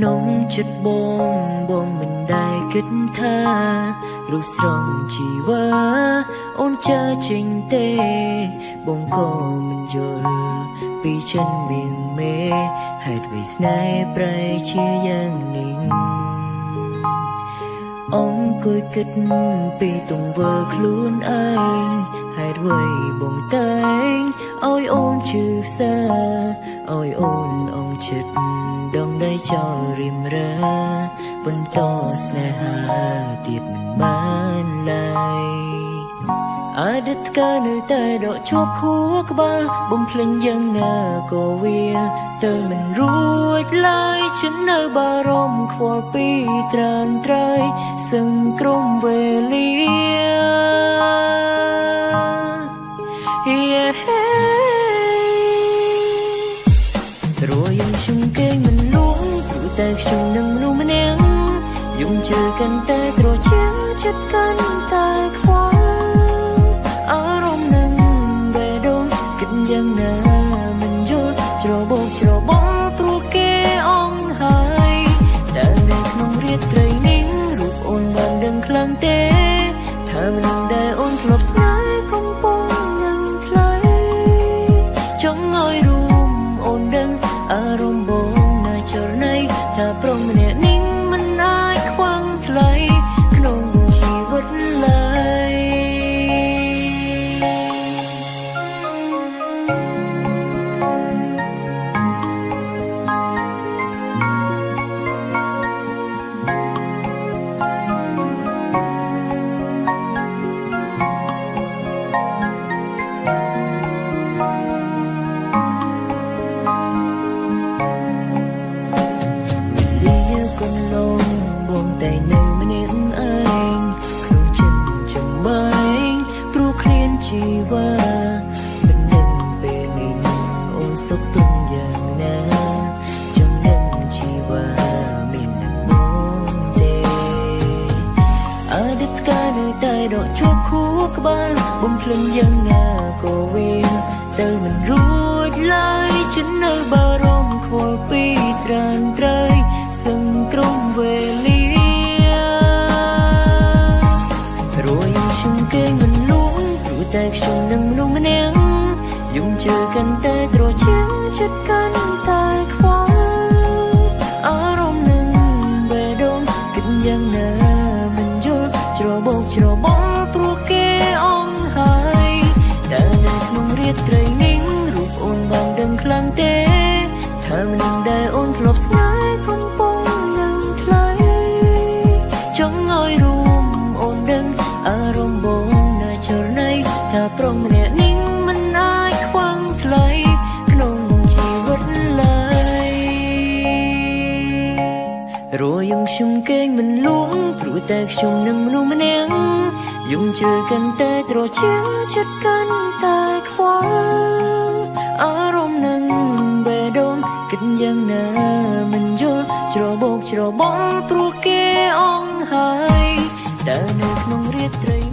ក្នុងចិត្តបងបងមិនដែលគិតថារូបស្រងជីវ៉ាអូនចាចេញទេ បងក៏មិនយល់ពីចិនមៀងមេហេតុវិស្នេហ៍ប្រែជាយ៉ាងនេះអង្គុយគិតពីទង្វើខ្លួនឯងហេតុអ្វីបងតែងឲ្យអូនឈឺផ្សា ឲ្យអូនអងចិត្តដងដីចោលរិមរាបន្តស្នេហាទៀតមិនបានឡើយអតីតកាលនៅតែដកជាប់ខួរក្បាលបំភ្លេញយ៉ាងណាក៏វាទៅមិនរួចឡើយฉันនៅបារម្ភខ្វល់ពីត្រានត្រៃសឹងក្រុមវេលា Yeah, ខ្ញុំនឹងមនុស្សម្នាក់យំជឿកាន់តែត្រជាក់ចិត្តកាន់តែខ្វល់ កូនលងបងតែនៅម្នាក់ឯងក្នុងចិត្តចំបែងព្រោះឃ្លានជីវ៉ាមិនដឹងពេលនេះអូនសុខទុំយ៉ាងណាចង់ដឹងជីវ៉ាមាននឹងបងទេអតីតកាលនៅតែដកជាប់ខួរក្បាលបំភ្លេញយ៉ាងណា ងក្រុមវេលារួយខ្ញុំគេមិនលួងព្រោះតែខ្ញុំនឹងមនុស្សម្នាក់យំជឿកាន់តែត្រជាក់ចិត្តកាន់តែ រួយើងខ្ញុំគេងមិនលួងព្រោះតែខ្ញុំនឹងមនុស្សម្នាក់យំជឿកាន់តែត្រជាក់ចិត្តកាន់តែខ្វល់អារម្មណ៍នឹងបេះដូងគិតយ៉ាងណាមិនយល់ច្របូកច្របល់ព្រោះគេអងហើយតែនៅក្នុងរាត្រី